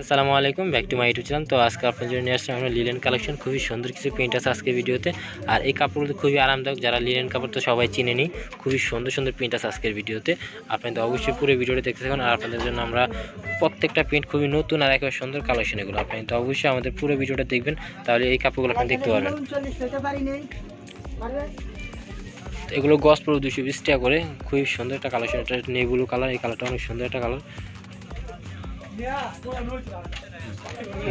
আসসালামু আলাইকুম, back to my YouTube channel. তো আজকে আপনার জন্য নিয়ে আসলাম আমরা লিলেন কালেকশন খুবই সুন্দর কিছু প্রিন্ট আছে আজকে ভিডিওতে। আর এই কাপড়গুলো খুবই আরামদায়ক, যারা লিলেন কাপড় তো সবাই চিনে নি খুবই সুন্দর সুন্দর প্রিন্ট আছে আজকের ভিডিওতে। আপনাদের অবশ্যই পুরো ভিডিওটা দেখতে থাকুন, আর আপনাদের জন্য আমরা প্রত্যেকটা প্রিন্ট খুবই নতুন আর একেবারে সুন্দর কালেকশন এগুলো। আপনি তো অবশ্যই আমাদের পুরো ভিডিওটা দেখবেন, তাহলে এই কাপড়গুলো আপনি দেখতে পারবেন। তো এগুলো গস পুরো দুশো বিশ টাকা করে, খুবই সুন্দর একটা কালেকশন এটা নেগুলো কালার, এই কালারটা অনেক সুন্দর একটা কালার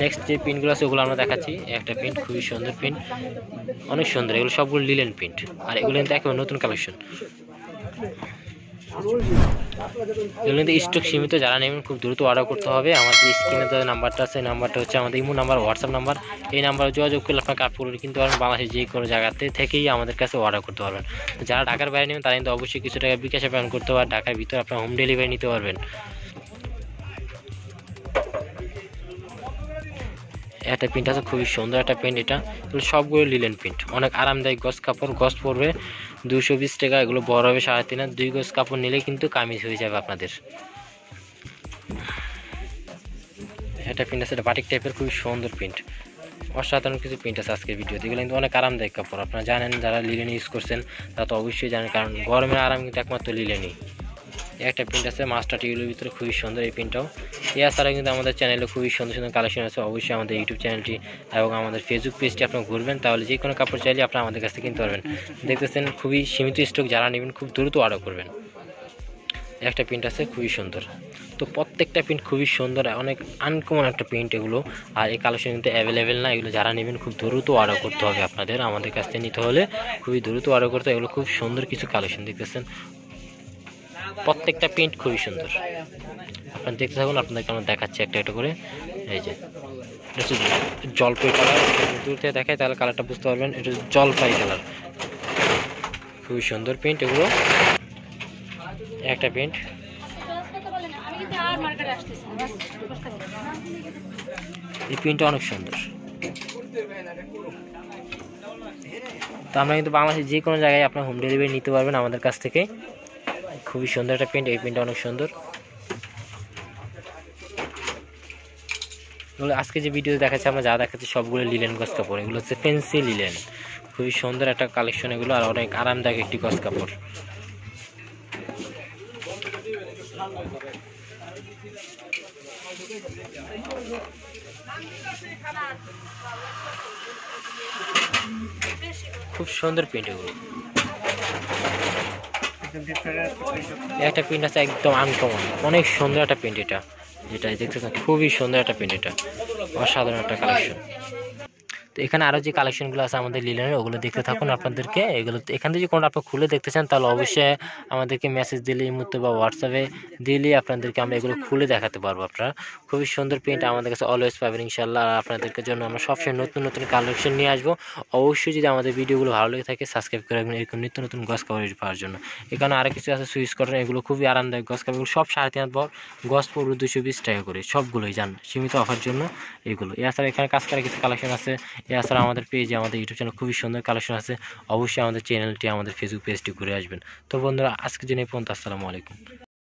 নেক্সট যে প্রিন্টগুলো আছে, ওগুলো আমরা দেখাচ্ছি। একটা প্রিন্ট খুবই সুন্দর প্রিন্ট অনেক সুন্দর, এগুলো সবগুলো লিলেন প্রিন্ট আর এগুলো কিন্তু একেবারে নতুন কালেকশন এগুলো কিন্তু স্টক সীমিত, যারা নেবেন খুব দ্রুত অর্ডার করতে হবে। আমাদের স্ক্রিনে যে নাম্বারটা আছে নাম্বারটা হচ্ছে আমাদের ইমো নাম্বার হোয়াটসঅ্যাপ নাম্বার এই নাম্বারে যোগাযোগ করলে আপনার কাপড় কিনতে পারবেন বাংলাদেশের যে কোনো জায়গাতে থেকেই আমাদের কাছে অর্ডার করতে পারবেন। যারা ঢাকার বাইরে নেবেন, তারা কিন্তু অবশ্যই কিছু টাকা বিকাশে পেমেন্ট করতে পারবেন। ঢাকার ভিতরে আপনার হোম ডেলিভারি নিতে পারবেন। একটা প্রিন্ট আছে, খুবই সুন্দর একটা প্রিন্ট এটা। এগুলো সবগুলো লিলেন প্রিন্ট অনেক আরামদায়ক গস কাপড় গস পড়বে। দুশো বিশ টাকা, এগুলো বড় হবে সাড়ে তিন দুই গজ কাপড় নিলে কিন্তু কামিজ হয়ে যাবে আপনাদের। একটা প্রিন্ট আছে, এটা বাটিক টাইপের খুবই সুন্দর প্রিন্ট অসাধারণ কিছু প্রিন্ট আছে আজকের ভিডিওতে এগুলো কিন্তু অনেক আরামদায়ক কাপড়। আপনারা জানেন, যারা লিলেন ইউজ করছেন, তারা তো অবশ্যই জানেন, কারণ গরমের আরাম কিন্তু একমাত্র লিলেনই একটা প্রিন্ট আছে মাস্টার টিউবের ভিতরে খুবই সুন্দর এই প্রিন্টটাও এছাড়া কিন্তু আমাদের চ্যানেলে খুবই সুন্দর সুন্দর কালেকশন আছে, অবশ্যই আমাদের ইউটিউব চ্যানেলটি এবং আমাদের ফেসবুক পেজটি আপনার ঘুরবেন, তাহলে যে কোনো কাপড় চাইলে আপনারা আমাদের কাছ থেকে কিনতে পারবেন। দেখতেছেন খুবই সীমিত স্টক যারা নেবেন খুব দ্রুত অর্ডার করবেন। একটা প্রিন্ট আছে, খুবই সুন্দর। তো প্রত্যেকটা প্রিন্ট খুবই সুন্দর, অনেক আনকমন একটা প্রিন্ট এগুলো, আর এই কালেকশন কিন্তু অ্যাভেলেবেল না, এগুলো যারা নেবেন খুব দ্রুত অর্ডার করতে হবে আপনাদের, আমাদের কাছ থেকে নিতে হলে খুবই দ্রুত অর্ডার করতে এগুলো খুব সুন্দর কিছু কালেকশন দেখতেছেন? প্রত্যেকটা প্রিন্ট খুবই সুন্দর। আপনারা দেখতে থাকুন আপনাদেরকে আমরা দেখাচ্ছি একটা একটা করে। এই যে জলপাই কালার দূর থেকে দেখায়, তাহলে কালারটা বুঝতে পারবেন, এটা জলপাই কালার খুবই সুন্দর প্রিন্ট এগুলো। একটা প্রিন্ট এই প্রিন্টটা অনেক সুন্দর। তো আমরা কিন্তু বাংলাদেশের যে কোনো জায়গায় আপনার হোম ডেলিভারি নিতে পারবেন আমাদের কাছ থেকে। খুবই সুন্দর একটা প্রিন্ট এই প্রিন্টটা অনেক সুন্দর। আজকে যে ভিডিও দেখাচ্ছে, আমরা যা দেখাচ্ছি সবগুলো লিলেন গস কাপড়। এগুলো হচ্ছে ফেন্সি লিলেন খুবই সুন্দর একটা কালেকশন এগুলো, আর অনেক আরামদায়ক একটি গস কাপড়। খুব সুন্দর প্রিন্ট এগুলো। একটা প্রিন্ট আছে একদম আনকমন অনেক সুন্দর একটা প্রিন্ট এটা। যেটা দেখতেছেন, খুবই সুন্দর একটা প্রিন্ট এটা। অসাধারণ একটা কালেকশন তো এখানে আরও যে কালেকশনগুলো আছে আমাদের লিলেনের ওগুলো দেখতে থাকুন আপনাদেরকে। এগুলো এখান থেকে কোনো আপনার খুলে দেখতে চান, তাহলে অবশ্যই আমাদেরকে মেসেজ দিলে এই মুহূর্তে বা হোয়াটসঅ্যাপে দিলে আপনাদেরকে আমরা এগুলো খুলে দেখাতে পারব আপনারা। খুবই সুন্দর প্রিন্ট আমাদের কাছে অলওয়েজ পাবেন ইনশাল্লাহ আর আপনাদেরকে জন্য আমরা সবসময় নতুন নতুন কালেকশন নিয়ে আসব। অবশ্যই যদি আমাদের ভিডিওগুলো ভালো লেগে থাকে সাবস্ক্রাইব করে রাখবেন। এরকম নিত্য নতুন গস কাভারেজ পাওয়ার জন্য। এখানে আরও কিছু আছে সুইচ কটন এগুলো খুবই আরামদায়ক গস কাভার সব সাড়ে তিন বড়। গস পড়বে দুশো বিশ টাকা করে। সবগুলোই জান, সীমিত অফার জন্য এগুলো। এছাড়া এখানে কাজ করা কিছু কালেকশন আছে। এছাড়া আমাদের পেজে আমাদের ইউটিউব চ্যানেল খুবই সুন্দর কালেকশন আছে। অবশ্যই আমাদের চ্যানেলটি আমাদের ফেসবুক পেজটি ঘুরে আসবেন। তো বন্ধুরা, আজকের এই পর্যন্ত। আসসালামু আলাইকুম।